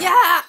Yeah!